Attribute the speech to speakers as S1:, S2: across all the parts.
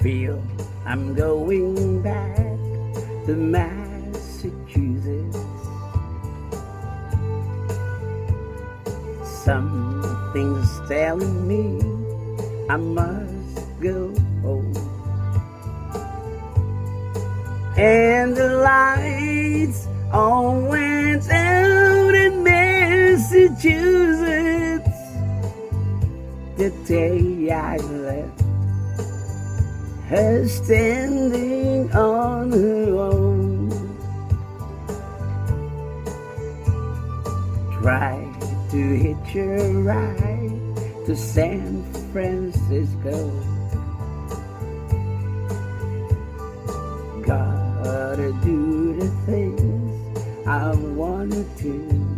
S1: Feel I'm going back to Massachusetts. Something's telling me I must go home. And the lights out in Massachusetts the day I left her standing on her own. Try to hitch a ride to San Francisco. Gotta do the things I wanted to.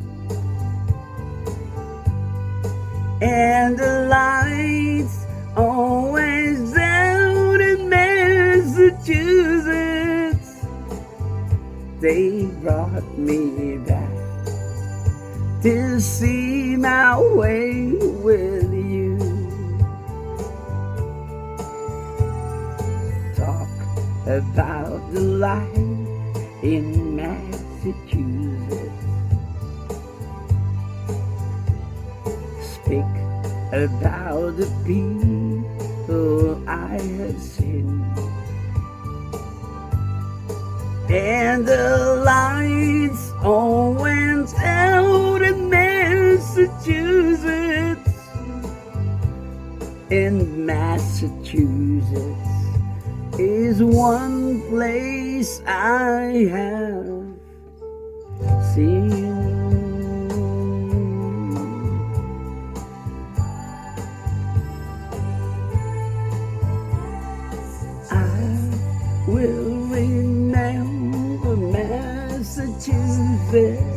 S1: And the lights always out in Massachusetts. They brought me back to see my way with you. Talk about the life in Massachusetts. Speak about the people I have seen. And the lights all went out in Massachusetts. In Massachusetts is one place I have seen. Will remember Massachusetts.